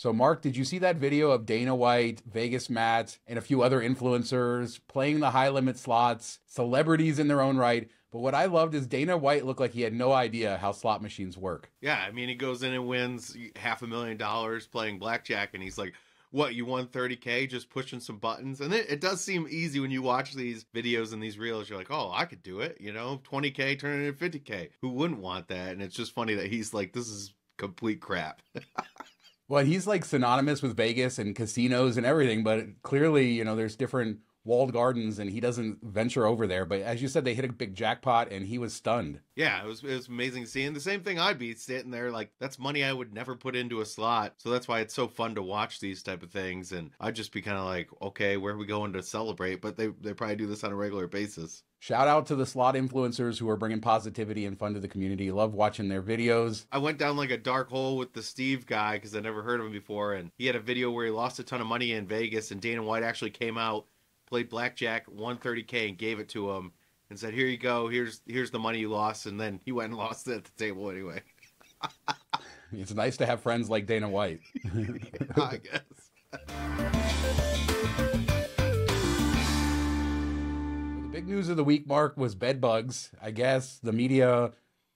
So, Mark, did you see that video of Dana White, Vegas Matt, and a few other influencers playing the high limit slots, celebrities in their own right? But what I loved is Dana White looked like he had no idea how slot machines work. Yeah, I mean, he goes in and wins half a million dollars playing blackjack, and he's like, what you won 30k just pushing some buttons? And it, it, does seem easy when you watch these videos and these reels. You're like oh i could do it you know? 20k turning into 50k who wouldn't want that? And it's just funny that he's like this is complete crap Well, he's like synonymous with Vegas and casinos and everything, but clearly, you know, there's different walled gardens and he doesn't venture over there. But as you said, they hit a big jackpot and he was stunned. Yeah, it was it was amazing seeing the same thing. I'd be sitting there like that's money I would never put into a slot. So that's why it's so fun to watch these type of things. And I'd just be kind of like, okay, where are we going to celebrate? But they they probably do this on a regular basis. Shout out to the slot influencers who are bringing positivity and fun to the community. Love watching their videos. I went down like a dark hole with the Steve guy because I never heard of him before. And he had a video where he lost a ton of money in Vegas, and Dana White actually came out, played blackjack, won 30K, and gave it to him and said, Here you go. Here's, here's the money you lost. And then he went and lost it at the table anyway. it's nice to have friends like Dana White. I guess. big news of the week, Mark, was bed bugs. I guess the media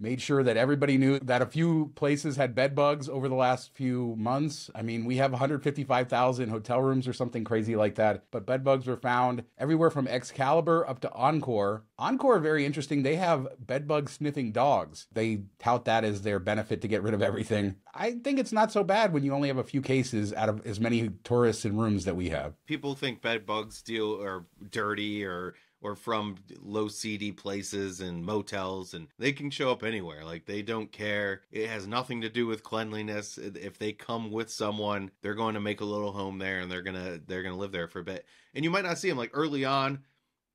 made sure that everybody knew that a few places had bed bugs over the last few months. I mean, we have 155,000 hotel rooms or something crazy like that, but bed bugs were found everywhere from Excalibur up to Encore. Encore, very interesting. They have bed bug sniffing dogs. They tout that as their benefit to get rid of everything. I think it's not so bad when you only have a few cases out of as many tourists and rooms that we have. People think bed bugs deal are dirty or or from low CD places and motels, and they can show up anywhere. Like they don't care. It has nothing to do with cleanliness. If they come with someone, they're going to make a little home there, and they're gonna they're gonna live there for a bit. And you might not see them like early on.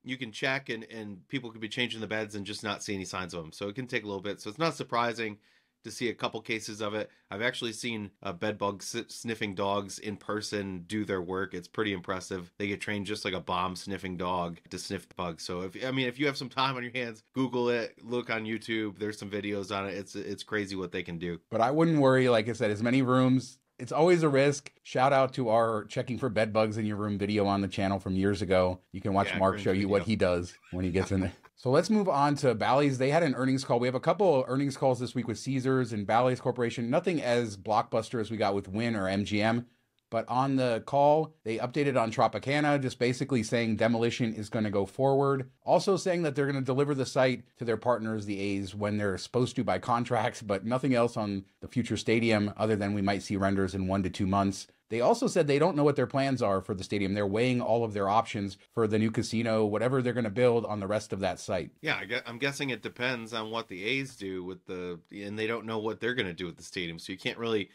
You can check, and and people could be changing the beds and just not see any signs of them. So it can take a little bit. So it's not surprising to see a couple cases of it. I've actually seen uh, bed bug sniffing dogs in person do their work. It's pretty impressive. They get trained just like a bomb sniffing dog to sniff the bugs. So if I mean if you have some time on your hands, Google it, look on YouTube. There's some videos on it. It's it's crazy what they can do. But I wouldn't worry. Like I said, as many rooms. It's always a risk. Shout out to our checking for bed bugs in your room video on the channel from years ago. You can watch yeah, Mark show you video. what he does when he gets in there. So let's move on to Bally's. They had an earnings call. We have a couple of earnings calls this week with Caesars and Bally's Corporation. Nothing as blockbuster as we got with Wynn or MGM. But on the call, they updated on Tropicana, just basically saying demolition is going to go forward. Also saying that they're going to deliver the site to their partners, the A's, when they're supposed to by contracts, but nothing else on the future stadium other than we might see renders in one to two months. They also said they don't know what their plans are for the stadium. They're weighing all of their options for the new casino, whatever they're going to build on the rest of that site. Yeah, I'm guessing it depends on what the A's do with the, and they don't know what they're going to do with the stadium. So you can't really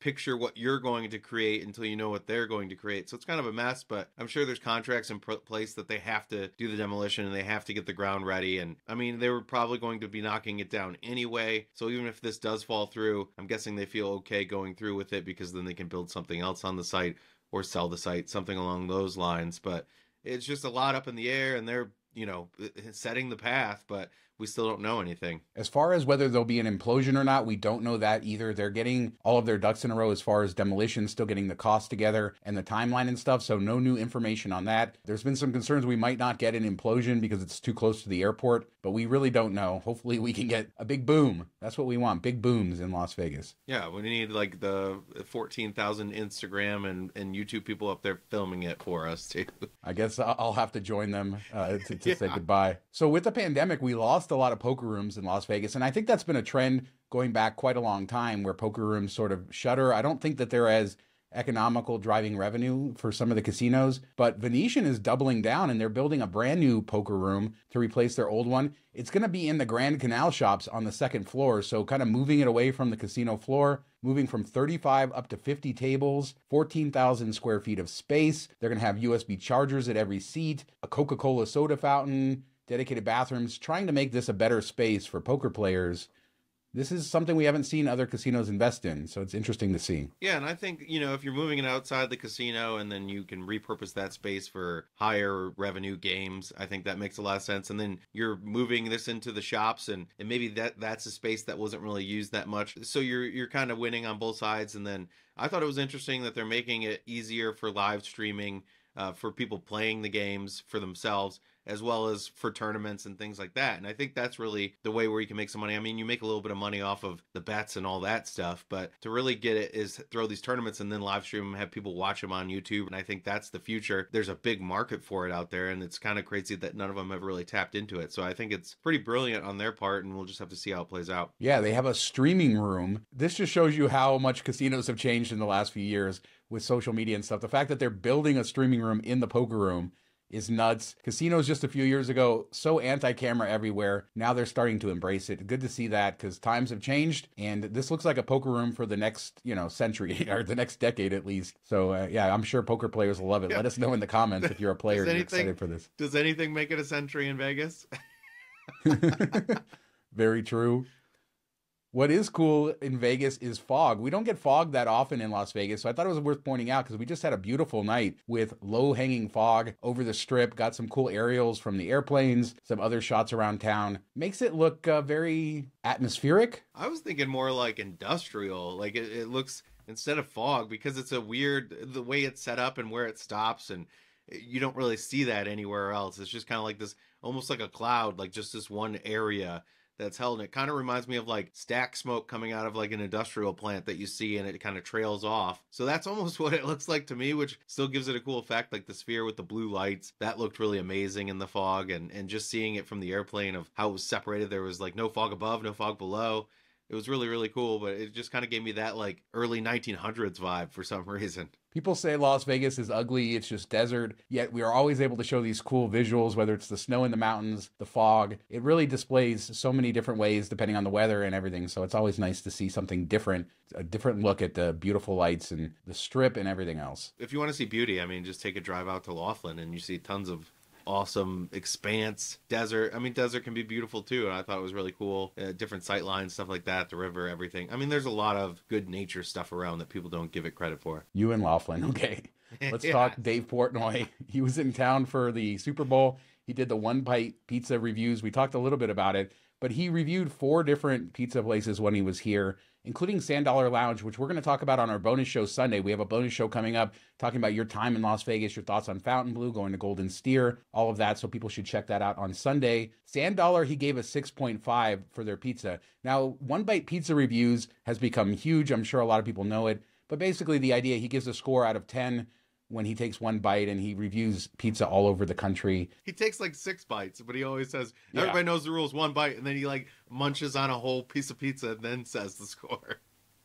picture what you're going to create until you know what they're going to create. So it's kind of a mess, but I'm sure there's contracts in place that they have to do the demolition and they have to get the ground ready. And I mean, they were probably going to be knocking it down anyway. So even if this does fall through, I'm guessing they feel okay going through with it because then they can build something else on the site or sell the site, something along those lines. But it's just a lot up in the air and they're, you know, setting the path, but we still don't know anything. As far as whether there'll be an implosion or not, we don't know that either. They're getting all of their ducks in a row as far as demolition, still getting the cost together and the timeline and stuff. So, no new information on that. There's been some concerns we might not get an implosion because it's too close to the airport, but we really don't know. Hopefully, we can get a big boom. That's what we want big booms in Las Vegas. Yeah, we need like the 14,000 Instagram and, and YouTube people up there filming it for us, too. I guess I'll have to join them uh, to, to yeah. say goodbye. So, with the pandemic, we lost lost a lot of poker rooms in Las Vegas. And I think that's been a trend going back quite a long time where poker rooms sort of shutter. I don't think that they're as economical driving revenue for some of the casinos, but Venetian is doubling down and they're building a brand new poker room to replace their old one. It's going to be in the Grand Canal shops on the second floor, so kind of moving it away from the casino floor, moving from 35 up to 50 tables, 14,000 square feet of space. They're going to have USB chargers at every seat, a Coca-Cola soda fountain, dedicated bathrooms, trying to make this a better space for poker players. this is something we haven't seen other casinos invest in. So it's interesting to see. Yeah, and I think, you know, if you're moving it outside the casino and then you can repurpose that space for higher revenue games, I think that makes a lot of sense. And then you're moving this into the shops and, and maybe that that's a space that wasn't really used that much. So you're you're kind of winning on both sides and then I thought it was interesting that they're making it easier for live streaming uh, for people playing the games for themselves as well as for tournaments and things like that. And I think that's really the way where you can make some money. I mean, you make a little bit of money off of the bets and all that stuff, but to really get it is throw these tournaments and then live stream them, have people watch them on YouTube. And I think that's the future. There's a big market for it out there, and it's kind of crazy that none of them have really tapped into it. So I think it's pretty brilliant on their part, and we'll just have to see how it plays out. Yeah, they have a streaming room. This just shows you how much casinos have changed in the last few years with social media and stuff. The fact that they're building a streaming room in the poker room is nuts. Casinos just a few years ago, so anti camera everywhere. Now they're starting to embrace it. Good to see that because times have changed. And this looks like a poker room for the next, you know, century or the next decade at least. So, uh, yeah, I'm sure poker players will love it. Yeah. Let us know in the comments if you're a player anything, excited for this. Does anything make it a century in Vegas? Very true. What is cool in Vegas is fog. We don't get fog that often in Las Vegas, so I thought it was worth pointing out because we just had a beautiful night with low hanging fog over the strip. Got some cool aerials from the airplanes, some other shots around town. Makes it look uh, very atmospheric. I was thinking more like industrial. Like it, it looks instead of fog because it's a weird the way it's set up and where it stops and you don't really see that anywhere else. It's just kind of like this almost like a cloud, like just this one area that's held. And it kind of reminds me of like stack smoke coming out of like an industrial plant that you see and it kind of trails off. So that's almost what it looks like to me, which still gives it a cool effect. Like the sphere with the blue lights, that looked really amazing in the fog. And, and just seeing it from the airplane of how it was separated, there was like no fog above, no fog below it was really really cool but it just kind of gave me that like early 1900s vibe for some reason. People say las vegas is ugly it's just desert yet we are always able to show these cool visuals whether it's the snow in the mountains the fog. It really displays so many different ways depending on the weather and everything so it's always nice to see something different a different look at the beautiful lights and the strip and everything else. If you want to see beauty i mean just take a drive out to laughlin and you see tons of awesome expanse. Desert i mean desert can be beautiful too and i thought it was really cool. Uh, different sight lines stuff like that the river everything. I mean there's a lot of good nature stuff around that people don't give it credit for. You and laughlin okay. Let's yeah. talk dave portnoy. He was in town for the super bowl he did the one bite pizza reviews we talked a little bit about it but he reviewed four different pizza places when he was here including Sand Dollar Lounge, which we're going to talk about on our bonus show Sunday. We have a bonus show coming up talking about your time in Las Vegas, your thoughts on Fontainebleau, going to Golden Steer, all of that. So people should check that out on Sunday. Sand Dollar, he gave a 6.5 for their pizza. Now, One Bite Pizza Reviews has become huge. I'm sure a lot of people know it. But basically, the idea he gives a score out of 10 when he takes one bite and he reviews pizza all over the country. He takes like six bites, but he always says everybody yeah. knows the rules one bite, and then he like munches on a whole piece of pizza and then says the score.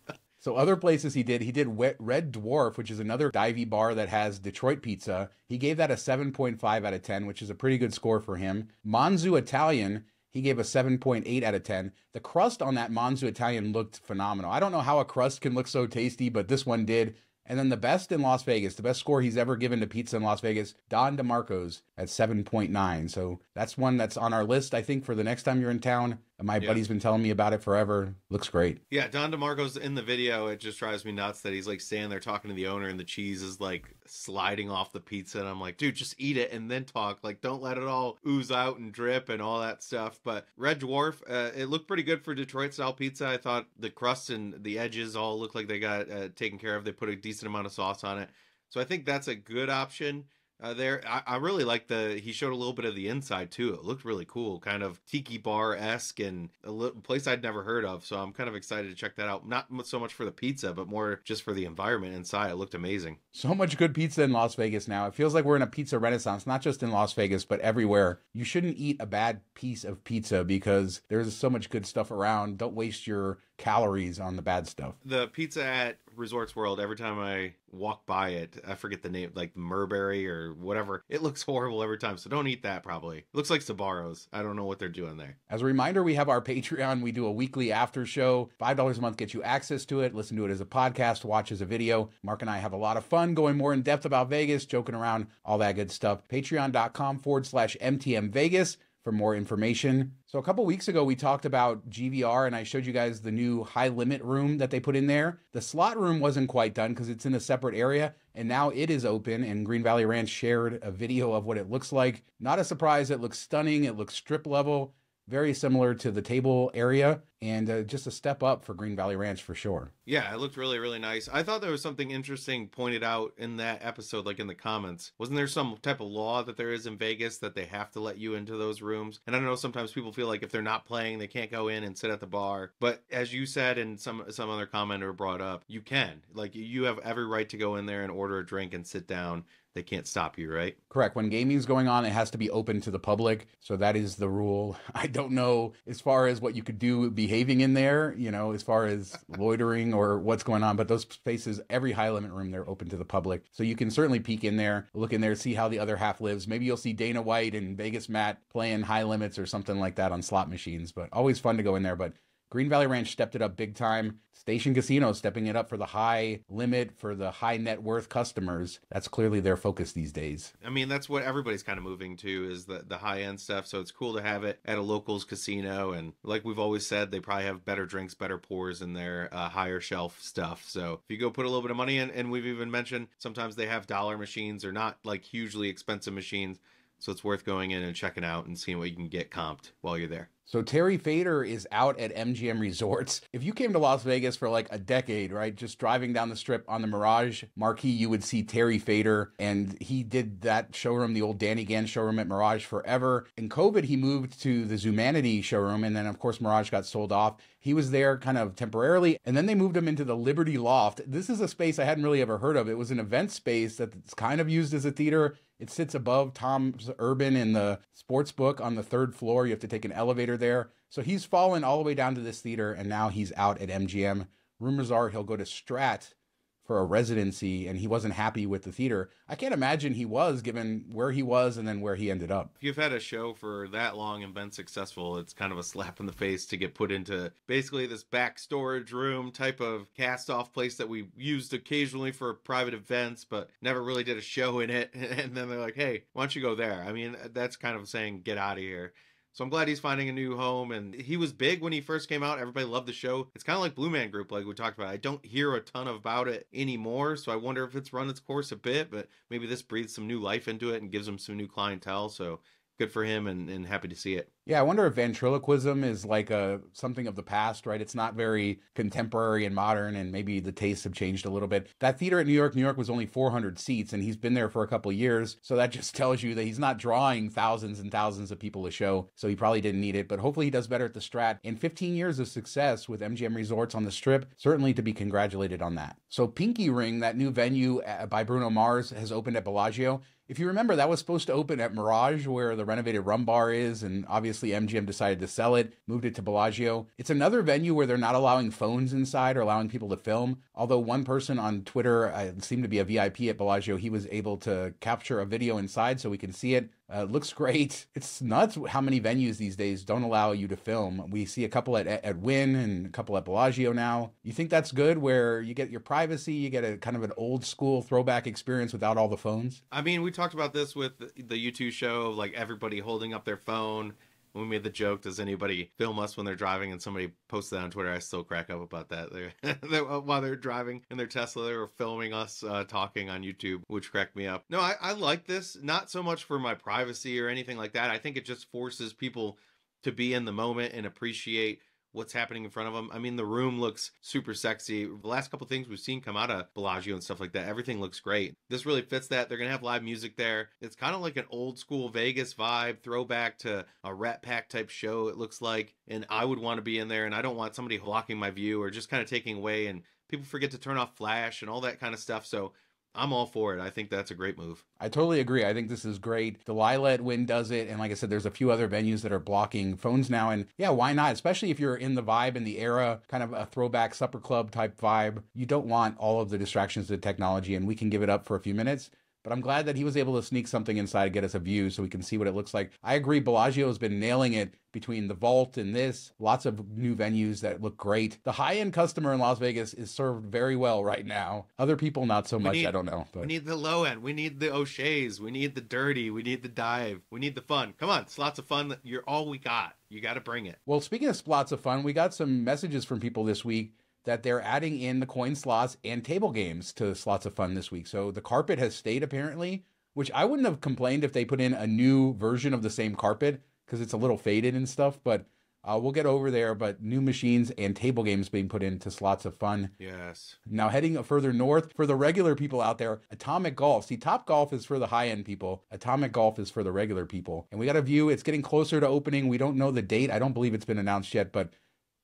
so other places he did, he did Red Dwarf, which is another divey bar that has Detroit pizza. He gave that a 7.5 out of 10, which is a pretty good score for him. Monzu Italian, he gave a 7.8 out of 10. The crust on that Monzu Italian looked phenomenal. I don't know how a crust can look so tasty, but this one did. And then the best in Las Vegas, the best score he's ever given to pizza in Las Vegas, Dom DeMarco's at 7.9. So that's one that's on our list, I think, for the next time you're in town. My yeah. buddy's been telling me about it forever. Looks great. Yeah, Dom DeMarco's in the video. It just drives me nuts that he's like standing there talking to the owner and the cheese is like sliding off the pizza. And I'm like, dude, just eat it and then talk. Like, don't let it all ooze out and drip and all that stuff. But Red Dwarf, uh, it looked pretty good for Detroit style pizza. I thought the crust and the edges all looked like they got uh, taken care of. They put a decent amount of sauce on it. So I think that's a good option uh, there. I, I, really like the. He showed a little bit of the inside too. It looked really cool, kind of tiki bar esque, and a little place I'd never heard of. So I'm kind of excited to check that out. Not so much for the pizza, but more just for the environment inside. It looked amazing. So much good pizza in Las Vegas now. It feels like we're in a pizza renaissance, not just in Las Vegas, but everywhere. You shouldn't eat a bad piece of pizza because there's so much good stuff around. Don't waste your calories on the bad stuff. The pizza at Resorts World, every time I walk by it, I forget the name, like Murberry or whatever. It looks horrible every time, so don't eat that probably. It looks like Sbarro's. I don't know what they're doing there. As a reminder, we have our Patreon. We do a weekly after show. $5 a month gets you access to it. Listen to it as a podcast, watch as a video. Mark and I have a lot of fun going more in depth about Vegas, joking around, all that good stuff. Patreon.com forward slash MTM Vegas. For more information. So, a couple weeks ago, we talked about GVR and I showed you guys the new high limit room that they put in there. The slot room wasn't quite done because it's in a separate area, and now it is open. And Green Valley Ranch shared a video of what it looks like. Not a surprise, it looks stunning, it looks strip level very similar to the table area and uh, just a step up for Green Valley Ranch for sure. Yeah, it looked really, really nice. I thought there was something interesting pointed out in that episode, like in the comments. Wasn't there some type of law that there is in Vegas that they have to let you into those rooms? And I know, sometimes people feel like if they're not playing, they can't go in and sit at the bar. But as you said, and some some other commenter brought up, you can. Like you have every right to go in there and order a drink and sit down they can't stop you, right? Correct. When gaming's going on, it has to be open to the public. So that is the rule. I don't know as far as what you could do behaving in there, you know, as far as loitering or what's going on, but those spaces, every high limit room, they're open to the public. So you can certainly peek in there, look in there, see how the other half lives. Maybe you'll see Dana White and Vegas Matt playing high limits or something like that on slot machines, but always fun to go in there. But Green Valley Ranch stepped it up big time. Station Casino stepping it up for the high limit for the high net worth customers. That's clearly their focus these days. I mean, that's what everybody's kind of moving to is the the high end stuff. So it's cool to have it at a locals casino, and like we've always said, they probably have better drinks, better pours in their uh, higher shelf stuff. So if you go put a little bit of money in, and we've even mentioned sometimes they have dollar machines or not like hugely expensive machines. So it's worth going in and checking out and seeing what you can get comped while you're there. So Terry Fator is out at MGM Resorts. If you came to Las Vegas for like a decade, right, just driving down the strip on the Mirage marquee, you would see Terry Fator. and he did that showroom, the old Danny Gans showroom at Mirage forever. In COVID, he moved to the Zumanity showroom, and then of course Mirage got sold off. He was there kind of temporarily, and then they moved him into the Liberty Loft. This is a space I hadn't really ever heard of. It was an event space that's kind of used as a theater. It sits above Tom's Urban in the sports book on the third floor. You have to take an elevator there. So he's fallen all the way down to this theater, and now he's out at MGM. Rumors are he'll go to Strat for a residency and he wasn't happy with the theater. I can't imagine he was given where he was and then where he ended up. If you've had a show for that long and been successful, it's kind of a slap in the face to get put into basically this back storage room type of cast off place that we used occasionally for private events, but never really did a show in it. And then they're like, hey, why don't you go there? I mean, that's kind of saying, get out of here. So I'm glad he's finding a new home. And he was big when he first came out. Everybody loved the show. It's kind of like Blue Man Group, like we talked about. I don't hear a ton about it anymore. So I wonder if it's run its course a bit, but maybe this breathes some new life into it and gives him some new clientele. So good for him and, and happy to see it. Yeah, I wonder if ventriloquism is like a something of the past, right? It's not very contemporary and modern, and maybe the tastes have changed a little bit. That theater at New York, New York was only 400 seats, and he's been there for a couple years, so that just tells you that he's not drawing thousands and thousands of people to show. So he probably didn't need it, but hopefully he does better at the Strat. In 15 years of success with MGM Resorts on the Strip, certainly to be congratulated on that. So Pinky Ring, that new venue uh, by Bruno Mars, has opened at Bellagio. If you remember, that was supposed to open at Mirage, where the renovated rum bar is, and obviously MGM decided to sell it, moved it to Bellagio. It's another venue where they're not allowing phones inside or allowing people to film. Although one person on Twitter uh, seemed to be a VIP at Bellagio, he was able to capture a video inside so we can see it. Uh, looks great. It's nuts how many venues these days don't allow you to film. We see a couple at, at Wynn and a couple at Bellagio now. You think that's good where you get your privacy, you get a kind of an old school throwback experience without all the phones? I mean, we talked about this with the U2 show, like everybody holding up their phone we made the joke, does anybody film us when they're driving? And somebody posted that on Twitter. I still crack up about that. They're, while they're driving in their Tesla, they were filming us uh, talking on YouTube, which cracked me up. No, I, I like this, not so much for my privacy or anything like that. I think it just forces people to be in the moment and appreciate what's happening in front of them. I mean, the room looks super sexy. The last couple things we've seen come out of Bellagio and stuff like that, everything looks great. This really fits that. They're going to have live music there. It's kind of like an old school Vegas vibe, throwback to a Rat Pack type show, it looks like. And I would want to be in there, and I don't want somebody blocking my view or just kind of taking away. And people forget to turn off flash and all that kind of stuff. So I'm all for it. I think that's a great move. I totally agree. I think this is great. Delilah at Wynn does it. And like I said, there's a few other venues that are blocking phones now. And yeah, why not? Especially if you're in the vibe and the era, kind of a throwback supper club type vibe. You don't want all of the distractions to technology, and we can give it up for a few minutes. But I'm glad that he was able to sneak something inside, to get us a view so we can see what it looks like. I agree, Bellagio has been nailing it between the vault and this. Lots of new venues that look great. The high end customer in Las Vegas is served very well right now. Other people, not so much. Need, I don't know. But. We need the low end. We need the O'Shea's. We need the dirty. We need the dive. We need the fun. Come on, slots of fun. You're all we got. You got to bring it. Well, speaking of slots of fun, we got some messages from people this week that they're adding in the coin slots and table games to slots of fun this week. So the carpet has stayed apparently, which I wouldn't have complained if they put in a new version of the same carpet because it's a little faded and stuff. But uh, we'll get over there. But new machines and table games being put into slots of fun. Yes. Now heading further north for the regular people out there, Atomic Golf. See, Top Golf is for the high end people. Atomic Golf is for the regular people. And we got a view. It's getting closer to opening. We don't know the date. I don't believe it's been announced yet, but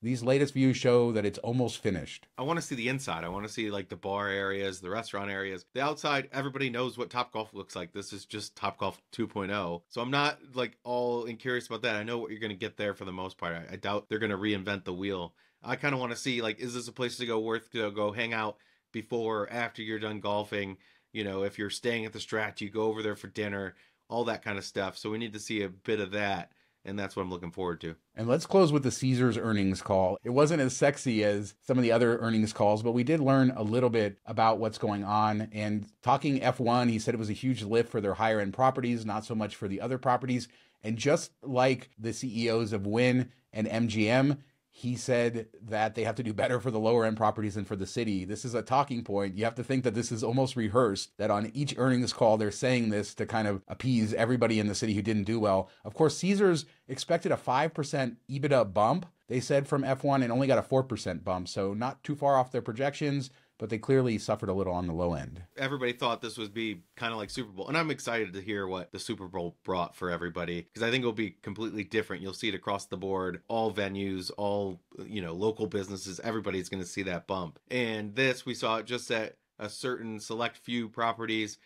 these latest views show that it's almost finished. I want to see the inside. I want to see like the bar areas, the restaurant areas. The outside, everybody knows what Top Golf looks like. This is just Top Golf 2.0. So I'm not like all in curious about that. I know what you're going to get there for the most part. I, I doubt they're going to reinvent the wheel. I kind of want to see like, is this a place to go worth to go hang out before or after you're done golfing? You know, if you're staying at the Strat, you go over there for dinner, all that kind of stuff. So we need to see a bit of that and that's what I'm looking forward to. And let's close with the Caesars earnings call. It wasn't as sexy as some of the other earnings calls, but we did learn a little bit about what's going on. And talking F1, he said it was a huge lift for their higher end properties, not so much for the other properties. And just like the CEOs of Wynn and MGM, he said that they have to do better for the lower end properties and for the city. This is a talking point. You have to think that this is almost rehearsed, that on each earnings call, they're saying this to kind of appease everybody in the city who didn't do well. Of course, Caesars expected a 5% EBITDA bump, they said from F1, and only got a 4% bump. So not too far off their projections but they clearly suffered a little on the low end. Everybody thought this would be kind of like Super Bowl, and I'm excited to hear what the Super Bowl brought for everybody because I think it'll be completely different. You'll see it across the board, all venues, all you know, local businesses. Everybody's going to see that bump, and this we saw it just at a certain select few properties,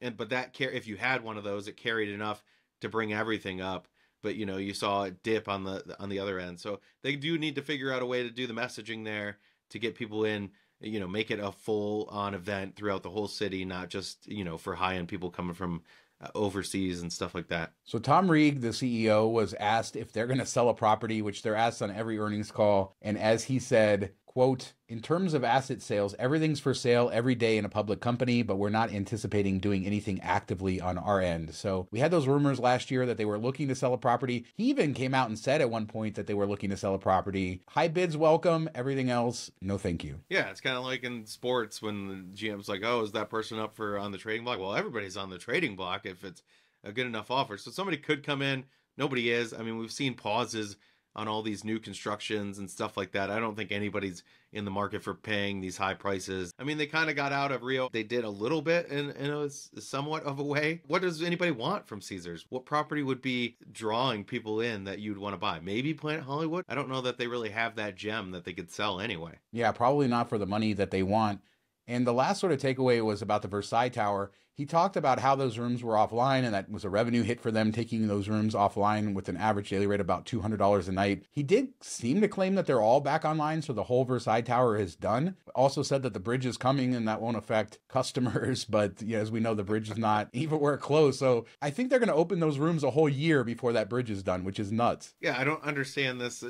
and but that care if you had one of those, it carried enough to bring everything up but you know you saw it dip on the on the other end so they do need to figure out a way to do the messaging there to get people in you know make it a full on event throughout the whole city not just you know for high end people coming from uh, overseas and stuff like that. So tom reeg the ceo was asked if they're going to sell a property which they're asked on every earnings call. And as he said quote in terms of asset sales everything's for sale every day in a public company but we're not anticipating doing anything actively on our end. So we had those rumors last year that they were looking to sell a property. He even came out and said at one point that they were looking to sell a property. High bids welcome. Everything else no thank you. Yeah it's kind of like in sports when the gm's like oh is that person up for on the trading block? Well everybody's on the trading block if it's a good enough offer. So somebody could come in. Nobody is. I mean we've seen pauses on all these new constructions and stuff like that. I don't think anybody's in the market for paying these high prices. I mean, they kind of got out of Rio. They did a little bit in, in a somewhat of a way. What does anybody want from Caesars? What property would be drawing people in that you'd want to buy? Maybe Planet Hollywood? I don't know that they really have that gem that they could sell anyway. Yeah, probably not for the money that they want. And the last sort of takeaway was about the Versailles Tower. He talked about how those rooms were offline and that was a revenue hit for them taking those rooms offline with an average daily rate about $200 a night. He did seem to claim that they're all back online, so the whole Versailles Tower is done. Also said that the bridge is coming and that won't affect customers, but yeah, as we know, the bridge is not even where it closed. So I think they're going to open those rooms a whole year before that bridge is done, which is nuts. Yeah, I don't understand this.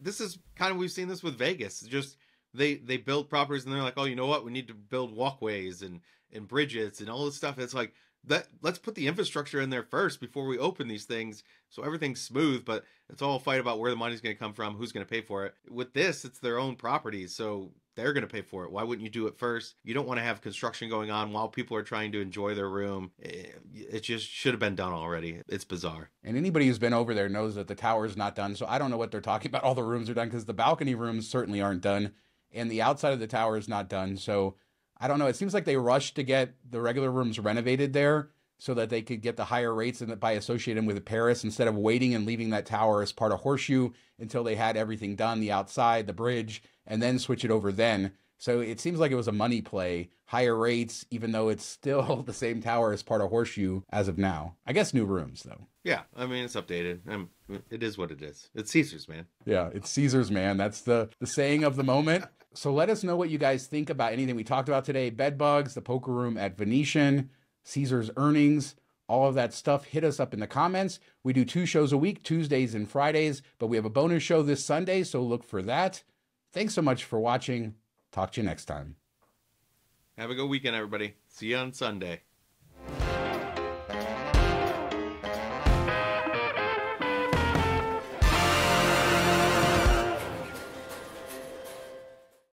This is kind of, we've seen this with Vegas. Just they they build properties and they're like, oh, you know what? We need to build walkways and and bridges and all this stuff. It's like that. Let's put the infrastructure in there first before we open these things, so everything's smooth. But it's all a fight about where the money's going to come from, who's going to pay for it. With this, it's their own properties, so they're going to pay for it. Why wouldn't you do it first? You don't want to have construction going on while people are trying to enjoy their room. Eh, it just should have been done already. It's bizarre. And anybody who's been over there knows that the tower is not done. So I don't know what they're talking about. All the rooms are done because the balcony rooms certainly aren't done and the outside of the tower is not done. So I don't know. It seems like they rushed to get the regular rooms renovated there so that they could get the higher rates and by associating with Paris instead of waiting and leaving that tower as part of Horseshoe until they had everything done, the outside, the bridge, and then switch it over then. So it seems like it was a money play, higher rates, even though it's still the same tower as part of Horseshoe as of now. I guess new rooms though. Yeah, I mean it's updated. I'm, it is what it is. It's Caesar's, man. Yeah, it's Caesar's, man. That's the the saying of the moment. So let us know what you guys think about anything we talked about today. Bed bugs, the poker room at Venetian, Caesar's earnings, all of that stuff, hit us up in the comments. We do two shows a week, Tuesdays and Fridays, but we have a bonus show this Sunday, so look for that. Thanks so much for watching. Talk to you next time. Have a good weekend, everybody. See you on Sunday.